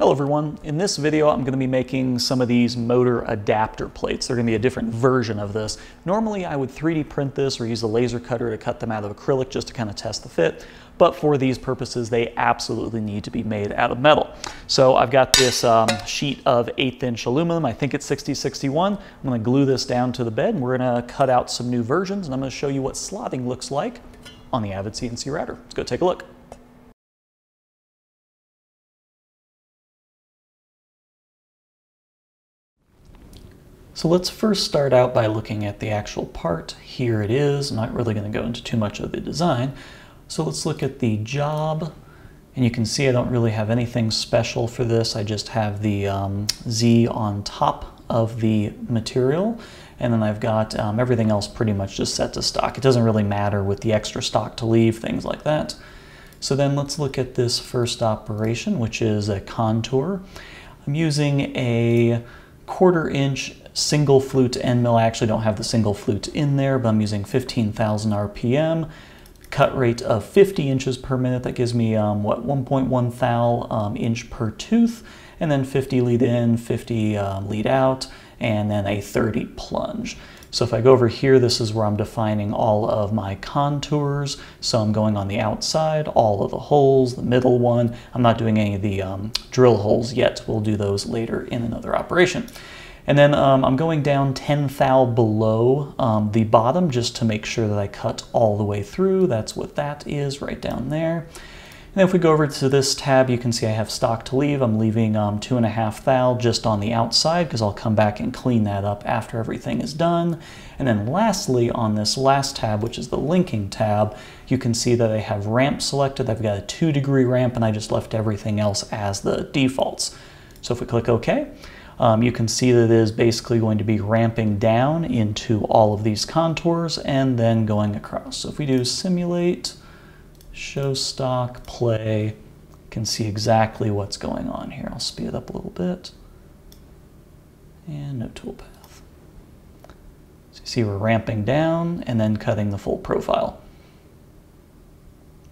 Hello everyone. In this video I'm going to be making some of these motor adapter plates. They're going to be a different version of this. Normally I would 3D print this or use a laser cutter to cut them out of acrylic just to kind of test the fit, but for these purposes they absolutely need to be made out of metal. So I've got this um, sheet of 8th inch aluminum, I think it's 6061. I'm going to glue this down to the bed and we're going to cut out some new versions and I'm going to show you what slotting looks like on the Avid CNC router. Let's go take a look. So let's first start out by looking at the actual part. Here it is. I'm not really going to go into too much of the design. So let's look at the job. And you can see I don't really have anything special for this. I just have the um, Z on top of the material. And then I've got um, everything else pretty much just set to stock. It doesn't really matter with the extra stock to leave, things like that. So then let's look at this first operation, which is a contour. I'm using a quarter inch single flute end mill. I actually don't have the single flute in there, but I'm using 15,000 RPM, cut rate of 50 inches per minute. That gives me, um, what, 1.1 thou um, inch per tooth, and then 50 lead in, 50 um, lead out, and then a 30 plunge. So if I go over here, this is where I'm defining all of my contours. So I'm going on the outside, all of the holes, the middle one. I'm not doing any of the um, drill holes yet. We'll do those later in another operation. And then um, I'm going down 10 thou below um, the bottom just to make sure that I cut all the way through. That's what that is right down there. And if we go over to this tab, you can see I have stock to leave. I'm leaving um, two and a half thou just on the outside because I'll come back and clean that up after everything is done. And then lastly, on this last tab, which is the linking tab, you can see that I have ramp selected. I've got a two degree ramp and I just left everything else as the defaults. So if we click OK, um, you can see that it is basically going to be ramping down into all of these contours and then going across. So if we do simulate, show stock, play, you can see exactly what's going on here. I'll speed it up a little bit. And no toolpath. So you see we're ramping down and then cutting the full profile.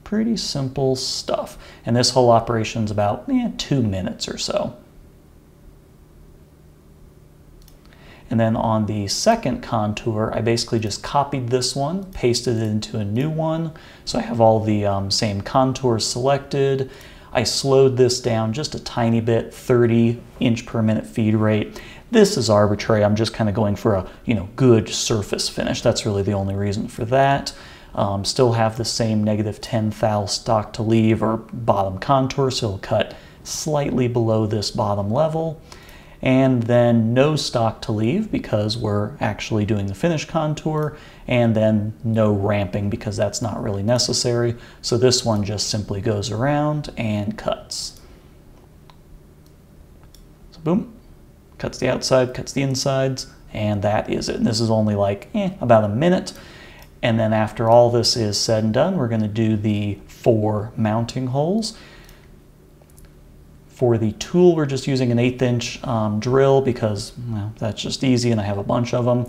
Pretty simple stuff. And this whole operation is about eh, two minutes or so. And then on the second contour, I basically just copied this one, pasted it into a new one. So I have all the um, same contours selected. I slowed this down just a tiny bit, 30 inch per minute feed rate. This is arbitrary. I'm just kind of going for a you know good surface finish. That's really the only reason for that. Um, still have the same negative 10 thou stock to leave or bottom contour, so it'll cut slightly below this bottom level and then no stock to leave because we're actually doing the finish contour, and then no ramping because that's not really necessary. So this one just simply goes around and cuts. So boom, cuts the outside, cuts the insides, and that is it. And this is only like eh, about a minute. And then after all this is said and done, we're gonna do the four mounting holes. For the tool, we're just using an eighth inch um, drill because well, that's just easy and I have a bunch of them.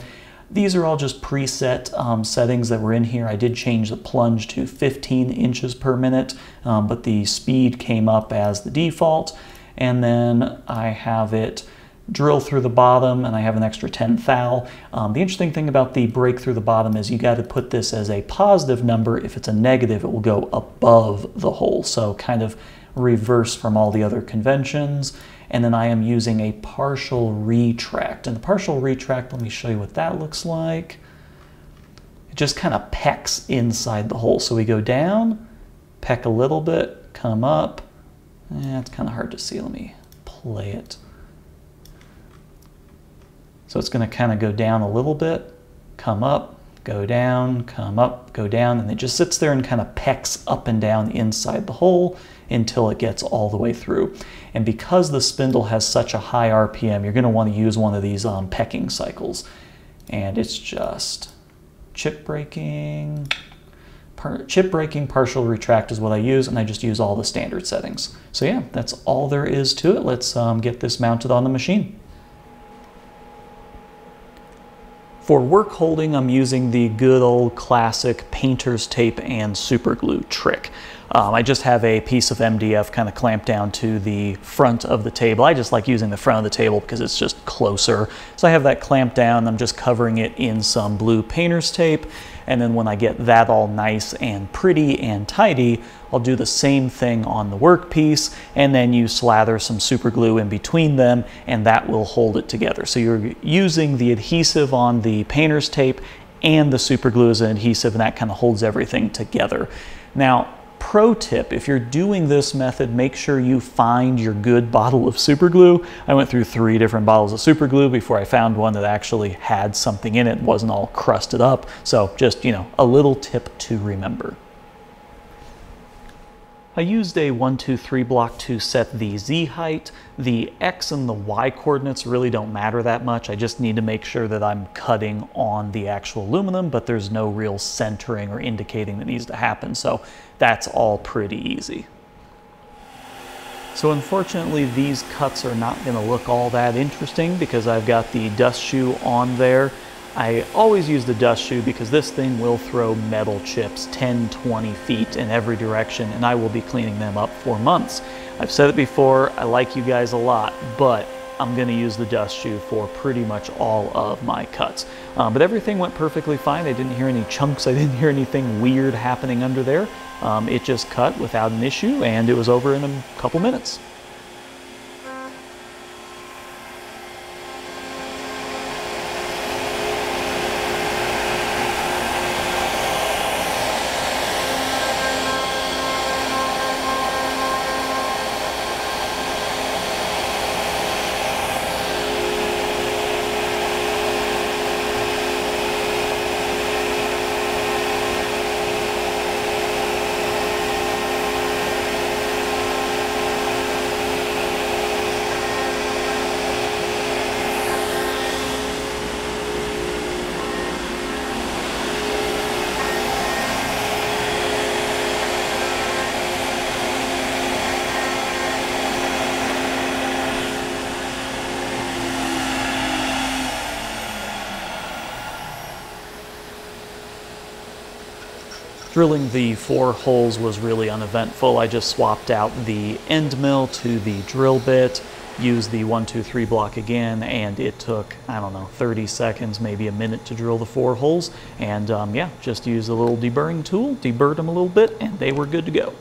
These are all just preset um, settings that were in here. I did change the plunge to 15 inches per minute, um, but the speed came up as the default. And then I have it drill through the bottom and I have an extra 10 thou. Um, the interesting thing about the break through the bottom is you got to put this as a positive number. If it's a negative, it will go above the hole. So kind of reverse from all the other conventions. And then I am using a partial retract. And the partial retract, let me show you what that looks like. It just kind of pecks inside the hole. So we go down, peck a little bit, come up. Eh, it's kind of hard to see. Let me play it. So it's going to kind of go down a little bit, come up, go down, come up, go down, and it just sits there and kind of pecks up and down inside the hole until it gets all the way through. And because the spindle has such a high RPM, you're going to want to use one of these um, pecking cycles. And it's just chip breaking, chip breaking partial retract is what I use, and I just use all the standard settings. So yeah, that's all there is to it. Let's um, get this mounted on the machine. For work holding, I'm using the good old classic painter's tape and super glue trick. Um, I just have a piece of MDF kind of clamped down to the front of the table. I just like using the front of the table because it's just closer. So I have that clamped down. I'm just covering it in some blue painter's tape. And then when I get that all nice and pretty and tidy, I'll do the same thing on the workpiece and then you slather some super glue in between them and that will hold it together. So you're using the adhesive on the painter's tape and the super glue as an adhesive and that kind of holds everything together. Now, pro tip, if you're doing this method, make sure you find your good bottle of super glue. I went through three different bottles of super glue before I found one that actually had something in it, wasn't all crusted up. So just, you know, a little tip to remember. I used a 1, 2, 3 block to set the Z height. The X and the Y coordinates really don't matter that much. I just need to make sure that I'm cutting on the actual aluminum, but there's no real centering or indicating that needs to happen. So that's all pretty easy. So unfortunately, these cuts are not gonna look all that interesting because I've got the dust shoe on there. I always use the dust shoe because this thing will throw metal chips 10, 20 feet in every direction and I will be cleaning them up for months. I've said it before, I like you guys a lot, but I'm gonna use the dust shoe for pretty much all of my cuts. Um, but everything went perfectly fine. I didn't hear any chunks. I didn't hear anything weird happening under there. Um, it just cut without an issue and it was over in a couple minutes. Drilling the four holes was really uneventful. I just swapped out the end mill to the drill bit, used the one, two, three block again, and it took, I don't know, 30 seconds, maybe a minute to drill the four holes. And um, yeah, just used a little deburring tool, deburred them a little bit, and they were good to go.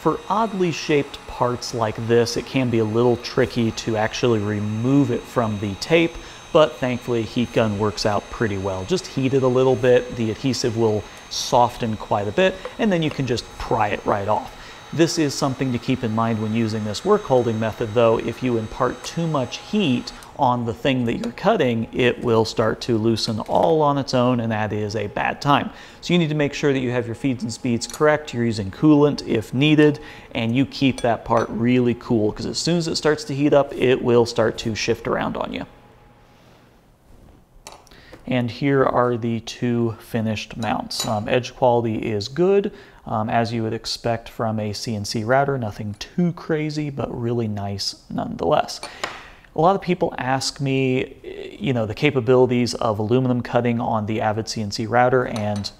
For oddly shaped parts like this, it can be a little tricky to actually remove it from the tape but thankfully heat gun works out pretty well. Just heat it a little bit, the adhesive will soften quite a bit, and then you can just pry it right off. This is something to keep in mind when using this work holding method though. If you impart too much heat on the thing that you're cutting, it will start to loosen all on its own and that is a bad time. So you need to make sure that you have your feeds and speeds correct, you're using coolant if needed, and you keep that part really cool because as soon as it starts to heat up, it will start to shift around on you. And here are the two finished mounts. Um, edge quality is good, um, as you would expect from a CNC router. Nothing too crazy, but really nice nonetheless. A lot of people ask me, you know, the capabilities of aluminum cutting on the Avid CNC router, and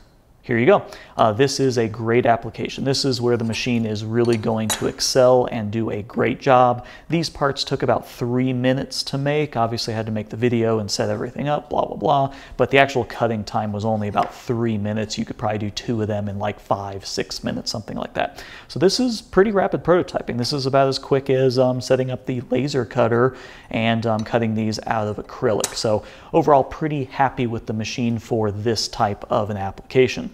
here you go. Uh, this is a great application. This is where the machine is really going to excel and do a great job. These parts took about three minutes to make. Obviously I had to make the video and set everything up, blah, blah, blah. But the actual cutting time was only about three minutes. You could probably do two of them in like five, six minutes, something like that. So this is pretty rapid prototyping. This is about as quick as um, setting up the laser cutter and um, cutting these out of acrylic. So overall pretty happy with the machine for this type of an application.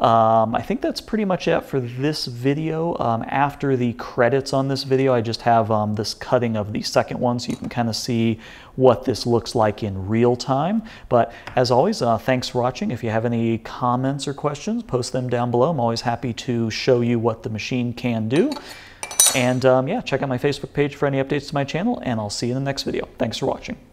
Um, I think that's pretty much it for this video. Um, after the credits on this video, I just have um, this cutting of the second one so you can kind of see what this looks like in real time. But as always, uh, thanks for watching. If you have any comments or questions, post them down below. I'm always happy to show you what the machine can do. And um, yeah, check out my Facebook page for any updates to my channel, and I'll see you in the next video. Thanks for watching.